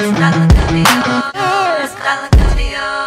Escala Caminho Escala Caminho